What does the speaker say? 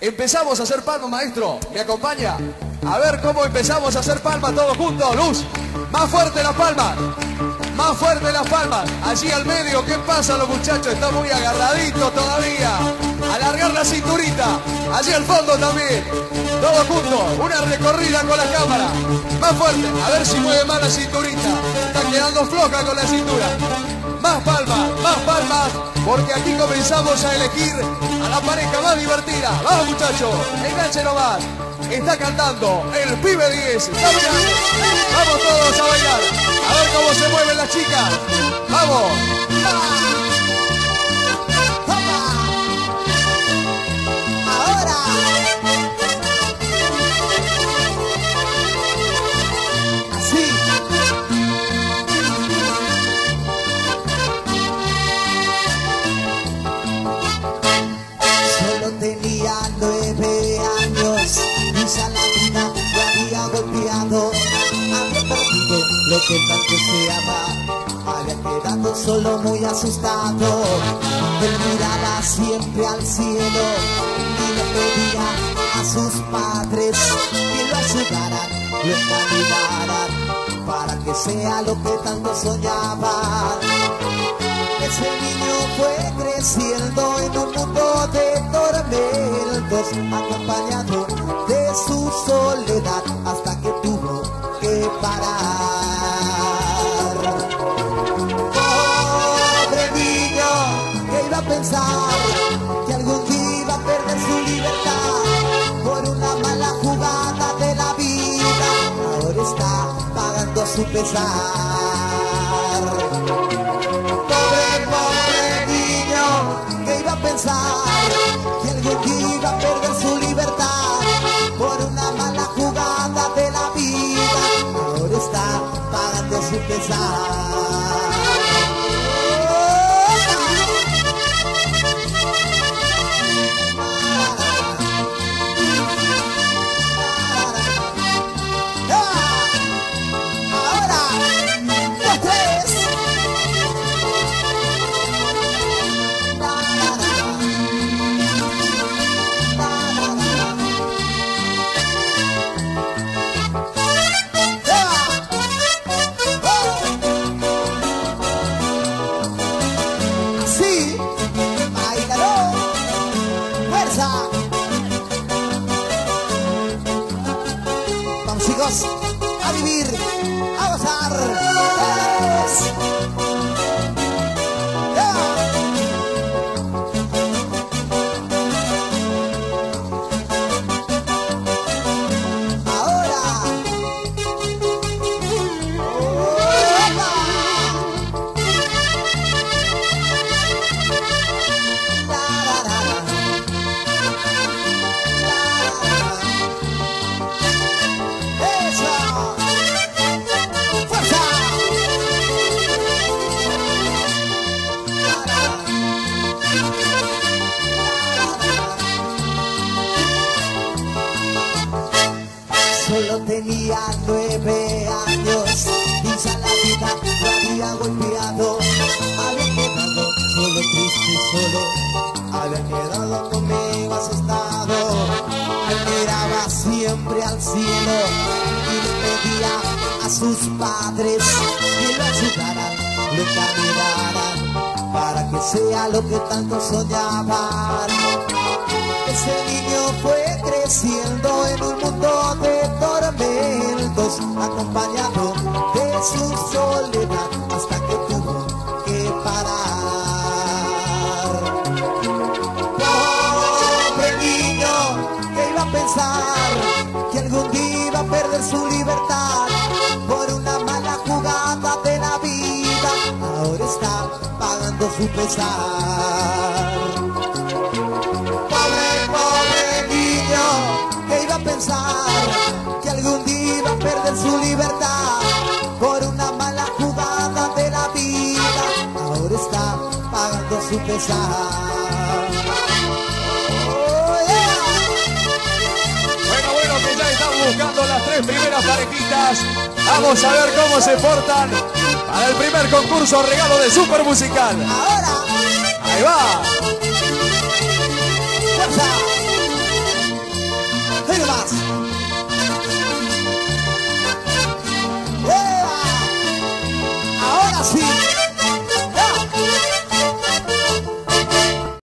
Empezamos a hacer palmas, maestro. ¿Me acompaña? A ver cómo empezamos a hacer palmas todos juntos. Luz, más fuerte las palmas. Más fuerte las palmas. Allí al medio, ¿qué pasa los muchachos? Están muy agarraditos todavía. Alargar la cinturita. Allí al fondo también. Todos juntos. Una recorrida con la cámara. Más fuerte. A ver si mueve más la cinturita. Está quedando floja con la cintura. Más palmas, más palmas. Porque aquí comenzamos a elegir a la pareja más divertida. Vamos muchachos. Enganche nomás. Está cantando el pibe 10. Está bailando. Vamos todos a bailar. A ver cómo se mueven las chicas. Vamos. Solo tenía nueve años y ya la vida me había golpeado. Había perdido lo que tanto deseaba. Había quedado solo muy asustado. Él miraba siempre al cielo y le pedía a sus padres que lo ayudaran, lo encaminaran para que sea lo que tanto soñaba. Ese niño fue creciendo en un acompañado de su soledad hasta que tuvo que parar. Pobre niño, que iba a pensar que algún día iba a perder su libertad por una mala jugada de la vida. Ahora está pagando su pesar. Pobre, pobre niño que iba a pensar que algún día iba a perder su libertad por una mala jugada de la vida. Ahora está pagando su pesar. A vivir, a gozar. Nueve años y ya la vida me había golpeado. Había quedado solo triste y solo. Había quedado conmigo asustado. Él miraba siempre al cielo y le pedía a sus padres que lo ayudaran, lo encaminaran para que sea lo que tanto soñaban. Ese niño fue creciendo en un mundo de tormentos, acompañado de su soledad hasta que tuvo que parar. Pobre niño que iba a pensar que algún día iba a perder su libertad por una mala jugada de la vida. Ahora está pagando su pesar. Pobre, pobre niño que iba a pensar Oh. Bueno, bueno, que ya están buscando las tres primeras parejitas. Vamos a ver cómo se portan para el primer concurso regalo de Super Musical. Ahora. Ahí va. Fuerza. Ahí nomás.